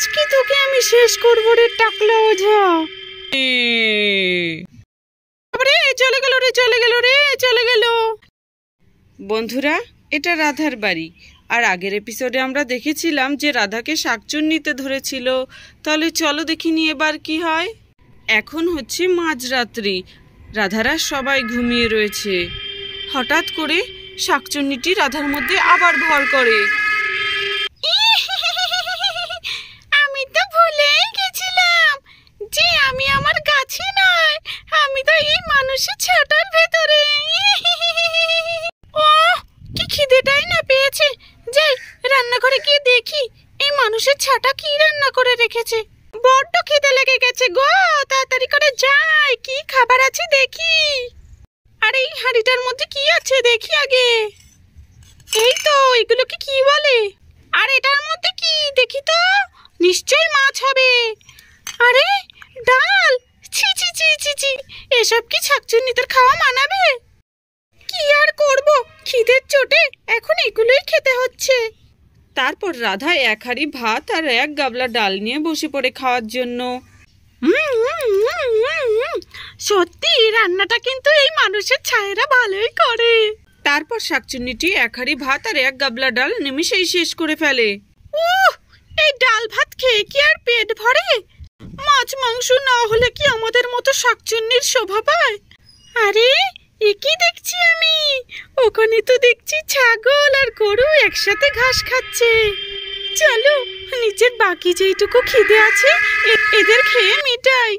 আজকে তোকে আমি শেষ করব রে টাকলা ওঝা? রে চলে গেল রে চলে গেল রে চলে গেল। বন্ধুরা এটা রাধার বাড়ি। আর আগের এপিসোডে আমরা দেখেছিলাম যে রাধাকে শাকচুন্নিতে ধরেছিল। তাহলে চলো দেখিনি এবার কি হয়? এখন হচ্ছে মাঝরাত্রি। রাধারা সবাই ঘুমিয়ে রয়েছে। হঠাৎ করে শাকচুন্নিটি রাধার মধ্যে আবার ভর করে আমি তো ভুলেই গেছিলাম যে আমি আমার গাছে নয় আমি তো এই মানুষের ছাটার ভেতরে ও কি খিদেটাই না পেয়েছে যাই রান্নাঘরে গিয়ে দেখি এই মানুষের ছাটা কি রান্না করে রেখেছে। বড্ড খিদে লেগে গেছে গো, তাড়াতাড়ি করে যাই, কি খাবার আছে দেখি। আর, এই হাঁড়িটার মধ্যে কি আছে দেখি আগে। এই তো, এগুলোকে কি বলে? আর এটার মধ্যে কি, দেখি তো, নিশ্চয়ই মাছ হবে। আরে, ডাল! ছি ছি ছি ছি ছি, এসব কি শাকচুন্নিদের খাওয়া মানাবে? কি আর করব? খিদের চোটে এখন এগুলোই খেতে হচ্ছে। তারপর রাধা এক হাঁড়ি ভাত আর এক গাবলা ডাল নিয়ে বসে পড়ে খাওয়ার জন্য। সত্যি রান্নাটা কিন্তু এই মানুষের ছায়েরা ভালোই করে। তারপর শাকচুন্নিটি এক হাঁড়ি ভাত আর এক গাবলা ডাল নিমিষেই শেষ করে ফেলে। উহ এই ডাল ভাত খেয়ে কি আর পেট ভরে? মাছ মাংস না হলে কি আমাদের মতো শাকচুন্নির শোভা পায়? আরে কি দেখছি আমি। ওখানে তো দেখছি ছাগল আর গরু একসাথে ঘাস খাচ্ছে। চলো, নিচের বাকি যেইটুকু খিদে আছে এদের খেয়ে মিটাই।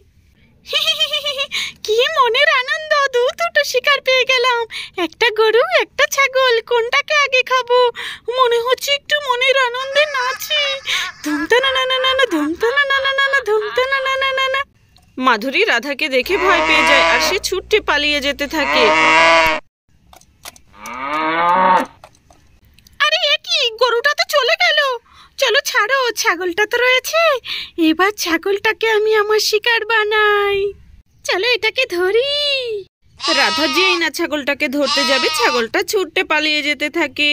কি মনের আনন্দ, দু দুটো শিকার পেয়ে গেলাম। একটা গরু, একটা ছাগল, কোনটাকে আগে খাব? মনে হচ্ছে একটু মনের আনন্দে নাচি। ধুমতা না না না না না ধুমতা না না না না ধুমতা না না না না মাধুরী রাধাকে দেখে ভয় পেয়ে যায় আর সে ছুটতে পালিয়ে যেতে থাকে। আরে, এ কি? গরুটা তো চলে গেল। চলো, ছাড়ো, ছাগলটা তো রয়েছে। এবার ছাগলটাকে আমি আমার শিকার বানাই। চলো, এটাকে ধরি। রাধা যেই না ছাগলটাকে ধরতে যাবে, ছাগলটা ছুটতে পালিয়ে যেতে থাকে।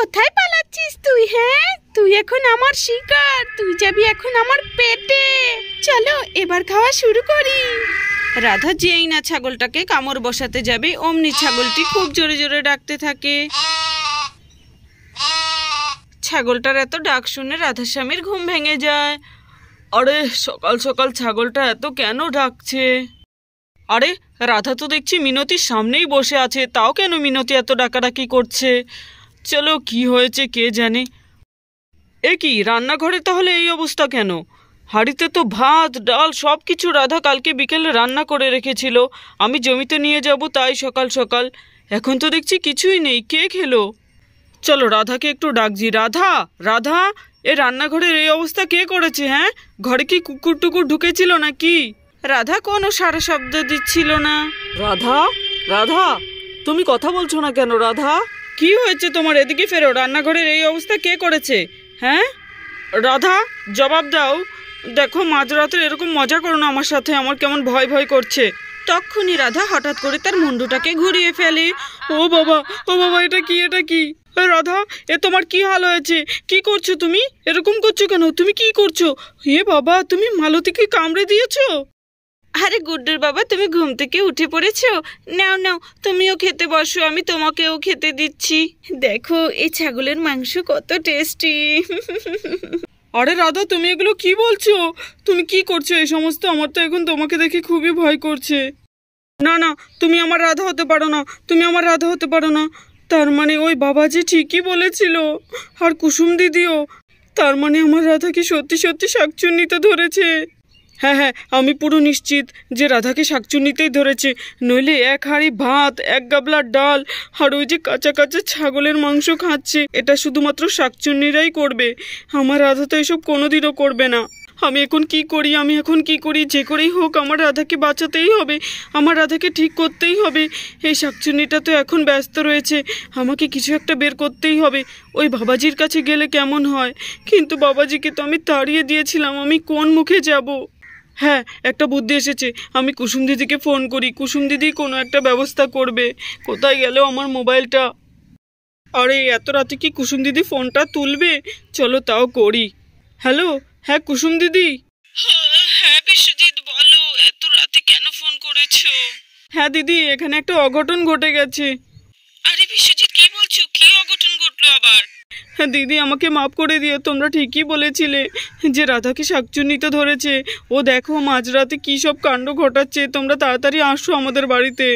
কোথায় পালাচ্ছিস তুই হ্যাঁ? তুই এখন আমার শিকার, তুই যাবি এখন আমার পেটে। চলো, এবার খাওয়া শুরু করি। রাধা যেই না ছাগলটাকে কামড় বসাতে যাবে, অমনি ছাগলটি খুব জোরে জোরে ডাকতে থাকে। ছাগলটার এত ডাক শুনে রাধাস্বামীর ঘুম ভেঙে যায়। আরে, সকাল সকাল ছাগলটা এত কেন ডাকছে? আরে, রাধা তো দেখছি মিনতির সামনেই বসে আছে, তাও কেন মিনতি এত ডাকাডাকি করছে? চলো কি হয়েছে কে জানে। এ কি, রান্নাঘরে তাহলে এই অবস্থা কেন? হাঁড়িতে তো ভাত, ডাল সব কিছু রাধা কালকে বিকেলে রান্না করে রেখেছিল। আমি জমিতে নিয়ে যাব তাই সকাল সকাল। এখন তো দেখছি কিছুই নেই, কে খেলো? চলো রাধাকে একটু ডাকজি রাধা রাধা, এ রান্নাঘরের এই অবস্থা কে করেছে হ্যাঁ? ঘরে কি কুকুর টুকুর ঢুকেছিল নাকি? রাধা কোনো সারা শব্দ দিচ্ছিল না। রাধা রাধা, তুমি কথা বলছো না কেন, রাধা? কি হয়েছে তোমার? এদিকে ফেরো, রান্নাঘরের এই অবস্থা কে করেছে? হ্যাঁ? রাধা, জবাব দাও। দেখো মাঝরাতে এরকম মজা করো না আমার সাথে, আমার কেমন ভয় ভয় করছে। তক্ষুনি রাধা হঠাৎ করে তার মুন্ডুটাকে ঘুরিয়ে ফেলে। ও বাবা ও বাবা, এটা কি এটা কি? রাধা, এ তোমার কি হাল হয়েছে? কি করছ তুমি? এরকম করছ কেন? তুমি কি করছ? হে বাবা, তুমি মালতীকে কামড়ে দিয়েছ? আরে গুড্ডুর বাবা, তুমি ঘুম থেকে উঠে পড়েছ? নাও নাও, তুমিও খেতে বসো, আমি তোমাকেও খেতে দিচ্ছি। দেখো, এই ছাগলের মাংস কত টেস্টি আরে রাধা, তুমি এগুলো কি বলছো? তুমি কি করছ? এই সমস্ত আমার তো এখন তোমাকে দেখে খুবই ভয় করছে। না না, তুমি আমার রাধা হতে পারো না, তুমি আমার রাধা হতে পারো না। তার মানে ওই বাবা যে ঠিকই বলেছিল। আর কুসুম দিদিও, তার মানে আমার রাধাকে সত্যি সত্যি শাকচুন্নিতে ধরেছে? হ্যাঁ হ্যাঁ আমি পুরো নিশ্চিত যে রাধাকে শাকচুন্নিতেই ধরেছে। নইলে এক হাঁড়ি ভাত, এক গাবলা ডাল আর ওই যে কাঁচা কাঁচা ছাগলের মাংস খাচ্ছে, এটা শুধুমাত্র শাকচুন্নিরাই করবে। আমার রাধা তো এসব কোনোদিনও করবে না। আমি এখন কি করি, আমি এখন কি করি, যে করেই হোক আমার রাধাকে বাঁচাতেই হবে, আমার রাধাকে ঠিক করতেই হবে। এই শাকচুন্নিটা তো এখন ব্যস্ত রয়েছে, আমাকে কিছু একটা বের করতেই হবে। ওই বাবাজির কাছে গেলে কেমন হয়? কিন্তু বাবাজিকে তো আমি তাড়িয়ে দিয়েছিলাম, আমি কোন মুখে যাব? হ্যাঁ একটা বুদ্ধি এসেছে। আমি কুসুম দিদিকে ফোন করি। কুসুম দিদি কোনো একটা ব্যবস্থা করবে। কোথায় গেলেও আমার মোবাইলটা? আরে এত রাতে কি কুসুম দিদি ফোনটা তুলবে? চলো তাও করি। হ্যালো হ্যাঁ কুসুম দিদি? হ্যাঁ বিশ্বজিৎ বলো এত রাতে কেন ফোন করেছ? হ্যাঁ দিদি এখানে একটা অঘটন ঘটে গেছে। আরে বিশ্বজিৎ কি বলছো? কি অঘটন ঘটলো আবার? হ্যাঁ দিদি আমাকে মাফ করে দিও তোমরা ঠিকই বলেছিলে যে রাধাকে শাকচুন্নিতে ধরেছে। ও দেখো মাঝরাতে কি সব কাণ্ড ঘটাচ্ছে তোমরা তাড়াতাড়ি আসো আমাদের বাড়িতে।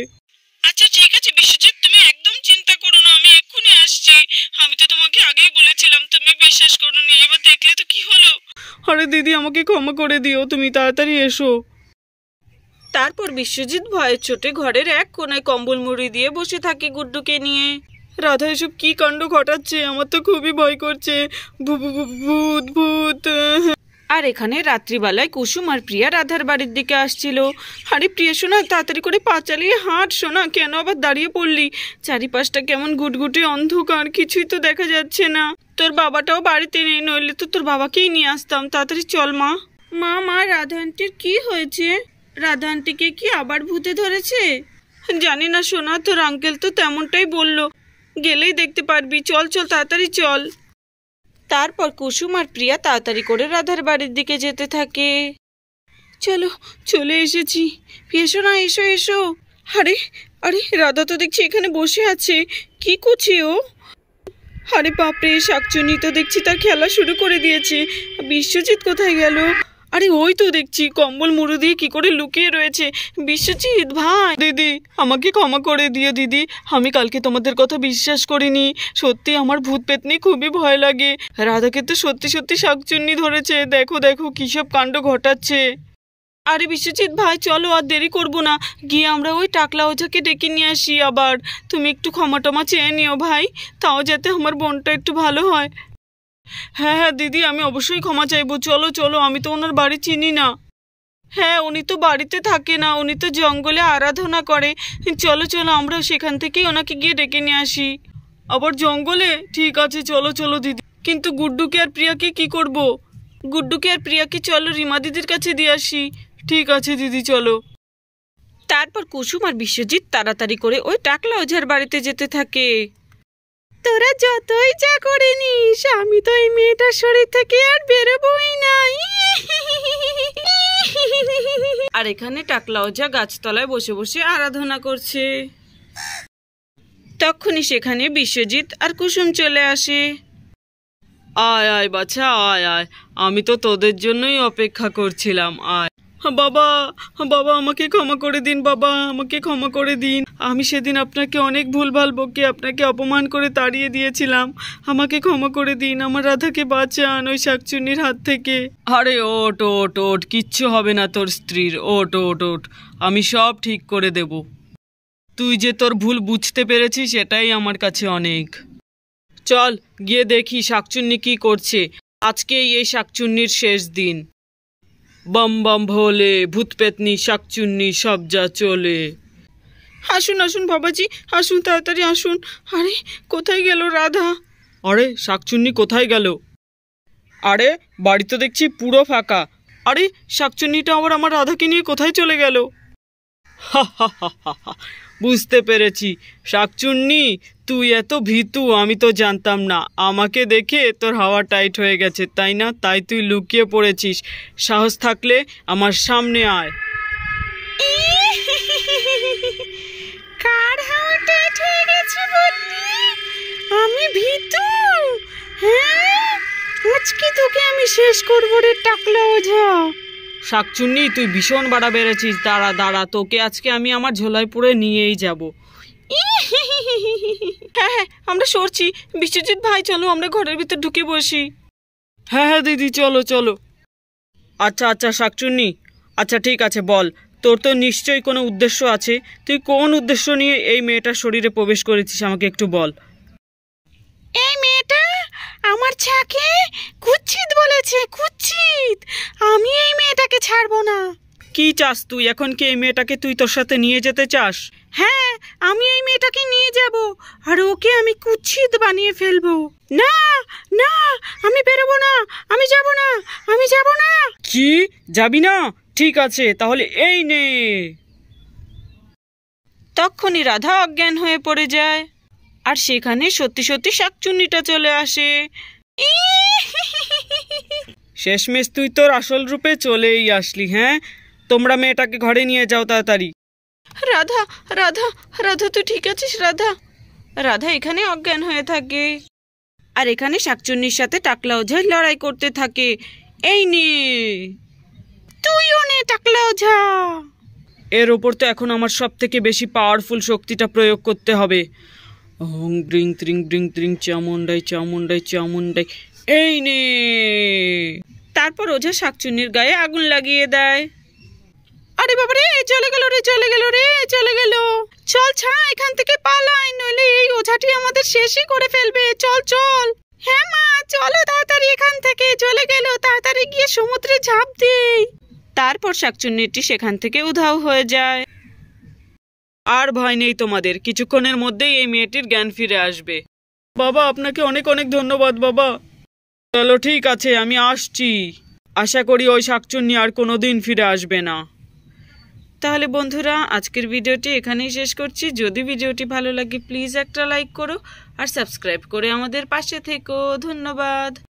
আচ্ছা ঠিক আছে বিশ্বজিৎ তুমি একদম চিন্তা করো না আমি এক্ষুনি আসছি। আমি তো তোমাকে আগেই বলেছিলাম তুমি বিশ্বাস করো নি এবার দেখলে তো কি হলো? আরে দিদি আমাকে ক্ষমা করে দিও তুমি তাড়াতাড়ি এসো। তারপর বিশ্বজিৎ ভয়ের চোটে ঘরের এক কোনায় কম্বল মুড়ি দিয়ে বসে থাকে গুড্ডুকে নিয়ে। রাধা এসব কি কাণ্ড ঘটাচ্ছে? আমার তো খুবই ভয় করছে। ভূত ভূত আর এখানে রাত্রিবেলায় কুসুম আর প্রিয়া রাধার বাড়ির দিকে আসছিল। আরে প্রিয়া শোনা তাড়াতাড়ি করে পা চালিয়ে হাঁট শোনা কেন আবার দাঁড়িয়ে পড়লি? চারিপাশটা কেমন গুটগুটে অন্ধকার কিছুই তো দেখা যাচ্ছে না। তোর বাবাটাও বাড়িতে নেই নইলে তো তোর বাবাকেই নিয়ে আসতাম। তাড়াতাড়ি চল মা। মা মা রাধা আন্টির কি হয়েছে? রাধা আন্টিকে কি আবার ভূতে ধরেছে? জানি না সোনা তোর আঙ্কেল তো তেমনটাই বলল। গেলেই দেখতে পারবি। চল চল, তাড়াতাড়ি চল। তারপর কুসুম আর প্রিয়া তাড়াতাড়ি করে রাধার বাড়ির দিকে যেতে থাকে। চলো, চলে এসেছি। এসো না, এসো এসো। আরে আরে, রাধা তো দেখছি এখানে বসে আছে। কি করছে ও? আরে বাপরে শাকচুনি তো দেখছি তার খেলা শুরু করে দিয়েছে। বিশ্বজিৎ কোথায় গেল? আরে ওই তো দেখছি, কম্বল মুড়ো দিয়ে কি করে লুকিয়ে রয়েছে। বিশ্বজিৎ ভাই! দিদি, আমাকে ক্ষমা করে দিও দিদি, আমি কালকে তোমাদের কথা বিশ্বাস করিনি। সত্যি আমার ভূত পেতনি খুবই ভয় লাগে। রাধাকে তো সত্যি সত্যি শাকচুন্নি ধরেছে, দেখো দেখো কী সব কাণ্ড ঘটাচ্ছে। আরে বিশ্বজিৎ ভাই, চলো আর দেরি করব না, গিয়ে আমরা ওই টাকলা ওঝাকে ডেকে নিয়ে আসি আবার। তুমি একটু ক্ষমা টমা চেয়ে নিও ভাই, তাও যাতে আমার বোনটা একটু ভালো হয়। হ্যাঁ হ্যাঁ দিদি, আমি অবশ্যই ক্ষমা চাইব। চলো চলো, আমি তো ওনার বাড়ি চিনি না। হ্যাঁ উনি তো বাড়িতে থাকে না, উনি তো জঙ্গলে আরাধনা করে। চলো চলো, আমরা সেখান থেকেই ওনাকে গিয়ে ডেকে নিয়ে আসি। আবার জঙ্গলে? ঠিক আছে, চলো চলো, দিদি। কিন্তু গুড্ডুকে আর প্রিয়াকে কি করব? গুড্ডুকে আর প্রিয়াকে চলো, রিমা দিদির কাছে দিয়ে আসি। ঠিক আছে, দিদি, চলো। তারপর কুসুম আর বিশ্বজিৎ তাড়াতাড়ি করে ওই টাকলা ওঝার বাড়িতে যেতে থাকে। তোরা যতই যা করে নিস, আমি তো এই মেয়েটার শরীর থেকে আর বেরোবই না। আর এখানে টাকলা ওঝা গাছতলায় বসে বসে আরাধনা করছে। তখনই সেখানে বিশ্বজিৎ আর কুসুম চলে আসে। আয় আয়, বাছা, আয় আয়, আমি তো তোদের জন্যই অপেক্ষা করছিলাম, আয়। বাবা বাবা, আমাকে ক্ষমা করে দিন, বাবা, আমাকে ক্ষমা করে দিন। আমি সেদিন আপনাকে অনেক ভুলভাল বকে, আপনাকে অপমান করে তাড়িয়ে দিয়েছিলাম। আমাকে ক্ষমা করে দিন, আমার রাধাকে বাঁচান ওই শাকচুন্নির হাত থেকে। আরে ওট ওট ওট কিচ্ছু হবে না তোর স্ত্রীর। ওট ওট ওট আমি সব ঠিক করে দেব। তুই যে তোর ভুল বুঝতে পেরেছিস সেটাই আমার কাছে অনেক। চল, গিয়ে দেখি শাকচুন্নি কি করছে। আজকেই এই শাকচুন্নির শেষ দিন। বম বম ভোলে ভূত পেতনি শাকচুন্নি সব যা চলে। আসুন আসুন বাবাজি আসুন তাড়াতাড়ি আসুন আরে কোথায় গেল রাধা? আরে শাকচুন্নি কোথায় গেল? আরে বাড়ি তো দেখছি পুরো ফাঁকা। আরে শাকচুন্নিটা আবার আমার রাধাকে নিয়ে কোথায় চলে গেল? হা হা হা হা হা। বুঝতে পেরেছি। শাকচুন্নি তুই এত ভীতু আমি তো জানতাম না। আমাকে দেখে তোর হাওয়া টাইট হয়ে গেছে তাই না? তাই তুই লুকিয়ে পড়েছিস। সাহস থাকলে আমার সামনে আয়। কার হাওয়া টাইট হয়ে গেছে বললি আমি ভীতু। হ্যাঁ? আজকে তোকে আমি শেষ করব রে টাকলা ওঝা? শাকচুন্নি তুই ভীষণ বাড়া বেড়েছিস। দাঁড়া দাঁড়া তোকে আজকে আমি আমার ঝোলায় পুরে নিয়েই যাব। হ্যাঁ হ্যাঁ আমরা সরছি। বিশ্বজিৎ ভাই চলো আমরা ঘরের ভিতর ঢুকে বসি। হ্যাঁ হ্যাঁ দিদি চলো চলো। আচ্ছা আচ্ছা শাকচুন্নি। আচ্ছা ঠিক আছে বল। তোর তো নিশ্চয়ই কোনো উদ্দেশ্য আছে। তুই কোন উদ্দেশ্য নিয়ে এই মেয়েটার শরীরে প্রবেশ করেছিস আমাকে একটু বল। এই মেয়েটা আমার ছাকে কুচ্ছিত বলেছে কুচ্ছিত আমি এই মেয়েটাকে ছাড়বো না। কি চাস তুই? এখন কি এই মেয়েটাকে তুই তোর সাথে নিয়ে যেতে চাস? হ্যাঁ আমি এই মেয়েটাকে নিয়ে যাব আর ওকে আমি কুচ্ছিত বানিয়ে ফেলব। না না আমি বেরোবো না আমি যাব না আমি যাব না। কি? যাবি না? ঠিক আছে তাহলে এই নে। তখনই রাধা অজ্ঞান হয়ে পড়ে যায় আর সেখানে সত্যি সত্যি শাকচুন্নিটা চলে আসে। শেষমেশ তুই তোর আসল রূপে চলেই আসলি হ্যাঁ? তোমরা মেয়েটাকে ঘরে নিয়ে যাও তাড়াতাড়ি। রাধা রাধা রাধা তুই ঠিক আছিস রাধা? রাধা এখানে অজ্ঞান হয়ে থাকে। আর এখানে শাকচুন্নির সাথে টাকলা ওঝা লড়াই করতে থাকে। এই নে। তুইও নে টাকলা ওঝা এর ওপর তো এখন আমার সব থেকে বেশি পাওয়ারফুল শক্তিটা প্রয়োগ করতে হবে। ওং ব্রিং ত্রিং ব্রিং ত্রিং চামুন্ডাই চামুন্ডাই চামুন্ডাই এই নে। তারপর ওঝা শাকচুন্নির গায়ে আগুন লাগিয়ে দেয়। বাবা চলে গেল রে, চলে গেল রে, চলে গেল। চল ছা, এখান থেকে পালাই, নইলে এই ওঝাটি আমাদের শেষই করে ফেলবে। চল চল। হ্যাঁ মা, চলো তাড়াতাড়ি এখান থেকে, চলে গেল, তাড়াতাড়ি গিয়ে সমুদ্রে ঝাঁপ দেই। তারপর শাকচুন্নিটি সেখান থেকে উধাও হয়ে যায়। আর ভয় নেই তোমাদের, কিছুক্ষণের মধ্যেই এই মেয়েটির জ্ঞান ফিরে আসবে। বাবা, আপনাকে অনেক অনেক ধন্যবাদ, বাবা। চলো, ঠিক আছে, আমি আসছি। আশা করি ওই শাকচুন্নি আর কোনো দিন ফিরে আসবে না। তাহলে বন্ধুরা, আজকের ভিডিওটি এখানেই শেষ করছি। যদি ভিডিওটি ভালো লাগে প্লিজ একটা লাইক করো আর সাবস্ক্রাইব করে আমাদের পাশে থেকো। ধন্যবাদ।